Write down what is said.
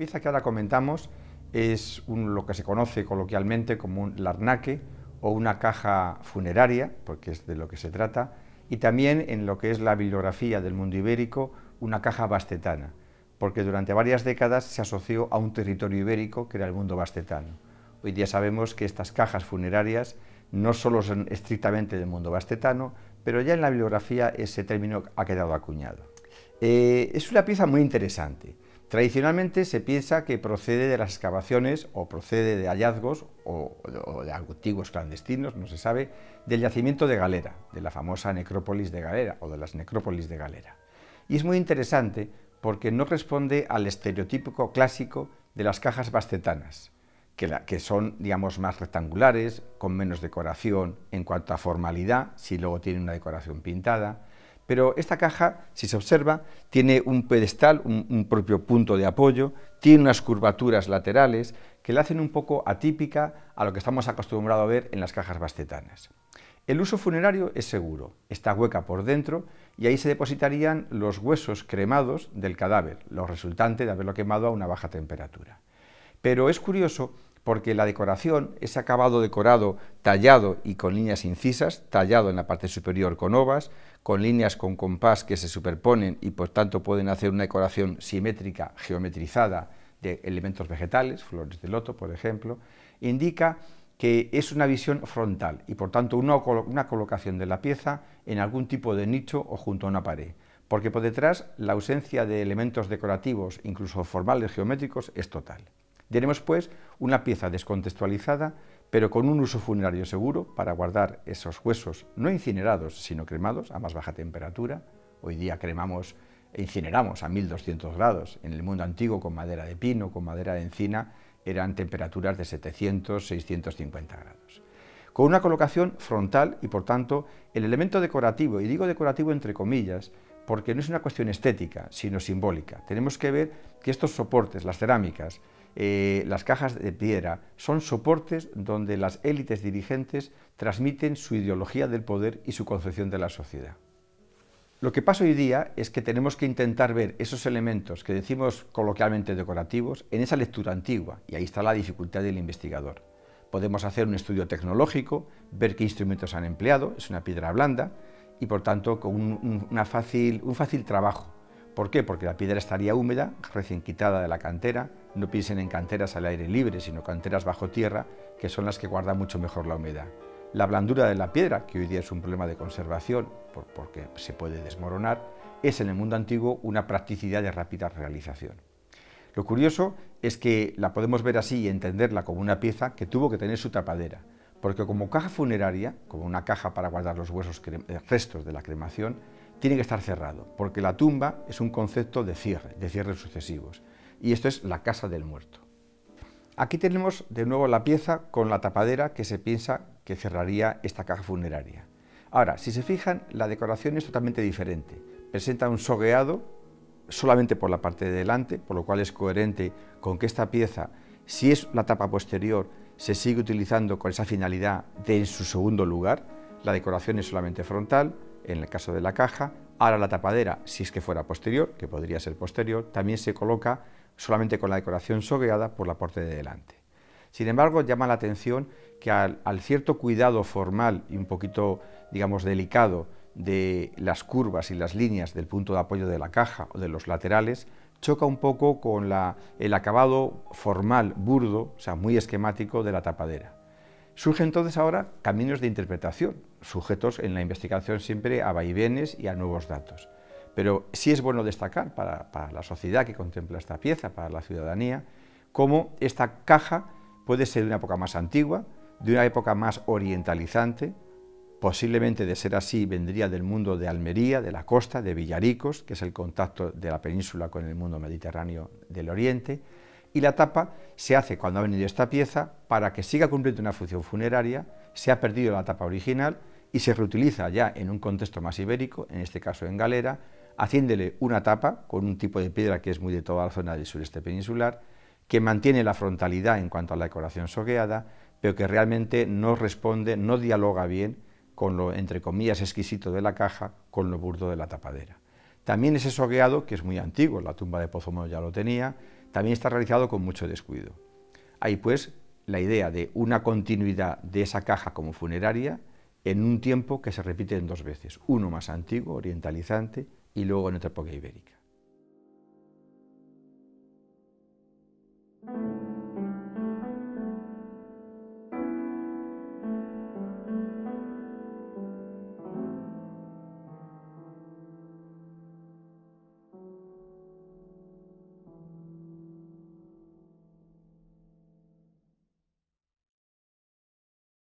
pieza que ahora comentamos es lo que se conoce coloquialmente como un larnaque o una caja funeraria, porque es de lo que se trata, y también en lo que es la bibliografía del mundo ibérico, una caja bastetana, porque durante varias décadas se asoció a un territorio ibérico que era el mundo bastetano. Hoy día sabemos que estas cajas funerarias no solo son estrictamente del mundo bastetano, pero ya en la bibliografía ese término ha quedado acuñado. Eh, es una pieza muy interesante. Tradicionalmente se piensa que procede de las excavaciones o procede de hallazgos o, de antiguos clandestinos, no se sabe, del yacimiento de Galera, de la famosa necrópolis de Galera o de las necrópolis de Galera. Y es muy interesante porque no responde al estereotipo clásico de las cajas bastetanas, que, que, son, digamos, más rectangulares, con menos decoración en cuanto a formalidad, si luego tiene una decoración pintada, pero esta caja, si se observa, tiene un pedestal, un, propio punto de apoyo, tiene unas curvaturas laterales que la hacen un poco atípica a lo que estamos acostumbrados a ver en las cajas bastetanas. El uso funerario es seguro, está hueca por dentro y ahí se depositarían los huesos cremados del cadáver, lo resultante de haberlo quemado a una baja temperatura. Pero es curioso porque la decoración, ese acabado decorado tallado y con líneas incisas, tallado en la parte superior con ovas, con líneas con compás que se superponen y por tanto pueden hacer una decoración simétrica, geometrizada de elementos vegetales, flores de loto, por ejemplo, indica que es una visión frontal y por tanto una, una colocación de la pieza en algún tipo de nicho o junto a una pared, porque por detrás la ausencia de elementos decorativos, incluso formales geométricos, es total. Tenemos pues una pieza descontextualizada, pero con un uso funerario seguro para guardar esos huesos no incinerados, sino cremados a más baja temperatura. Hoy día cremamos e incineramos a 1200 grados. En el mundo antiguo con madera de pino, con madera de encina, eran temperaturas de 700, 650 grados. Con una colocación frontal y por tanto el elemento decorativo, y digo decorativo entre comillas, porque no es una cuestión estética, sino simbólica. Tenemos que ver que estos soportes, las cerámicas, eh, las cajas de piedra son soportes donde las élites dirigentes transmiten su ideología del poder y su concepción de la sociedad. Lo que pasa hoy día es que tenemos que intentar ver esos elementos que decimos coloquialmente decorativos en esa lectura antigua, y ahí está la dificultad del investigador. Podemos hacer un estudio tecnológico, ver qué instrumentos han empleado, es una piedra blanda, y por tanto con un, fácil trabajo ¿Por qué? Porque la piedra estaría húmeda, recién quitada de la cantera. No piensen en canteras al aire libre, sino canteras bajo tierra, que son las que guardan mucho mejor la humedad. La blandura de la piedra, que hoy día es un problema de conservación, porque se puede desmoronar, es en el mundo antiguo una practicidad de rápida realización. Lo curioso es que la podemos ver así y entenderla como una pieza que tuvo que tener su tapadera, porque como caja funeraria, como una caja para guardar los huesos eh, restos de la cremación, tiene que estar cerrado, porque la tumba es un concepto de cierre, de cierres sucesivos, y esto es la casa del muerto. Aquí tenemos de nuevo la pieza con la tapadera que se piensa que cerraría esta caja funeraria. Ahora, si se fijan, la decoración es totalmente diferente. Presenta un sogueado solamente por la parte de delante, por lo cual es coherente con que esta pieza, si es la tapa posterior, se sigue utilizando con esa finalidad de en su segundo lugar. La decoración es solamente frontal, en el caso de la caja. Ahora la tapadera, si es que fuera posterior, que podría ser posterior, también se coloca solamente con la decoración sogueada por la parte de delante. Sin embargo, llama la atención que al, cierto cuidado formal y un poquito, digamos, delicado de las curvas y las líneas del punto de apoyo de la caja o de los laterales, choca un poco con el acabado formal, burdo, o sea, muy esquemático de la tapadera. Surgen entonces ahora caminos de interpretación, sujetos en la investigación siempre a vaivenes y a nuevos datos. Pero sí es bueno destacar para, la sociedad que contempla esta pieza, para la ciudadanía, cómo esta caja puede ser de una época más antigua, de una época más orientalizante, posiblemente de ser así vendría del mundo de Almería, de la costa, de Villaricos, que es el contacto de la península con el mundo mediterráneo del oriente, y la tapa se hace cuando ha venido esta pieza para que siga cumpliendo una función funeraria, se ha perdido la tapa original y se reutiliza ya en un contexto más ibérico, en este caso en galera, haciéndole una tapa con un tipo de piedra que es muy de toda la zona del sureste peninsular, que mantiene la frontalidad en cuanto a la decoración sogueada, pero que realmente no responde, no dialoga bien con lo, entre comillas, exquisito de la caja, con lo burdo de la tapadera. También ese sogueado, que es muy antiguo, la tumba de Pozomo ya lo tenía, también está realizado con mucho descuido. Hay pues la idea de una continuidad de esa caja como funeraria en un tiempo que se repite en dos veces, uno más antiguo, orientalizante, y luego en otra época ibérica.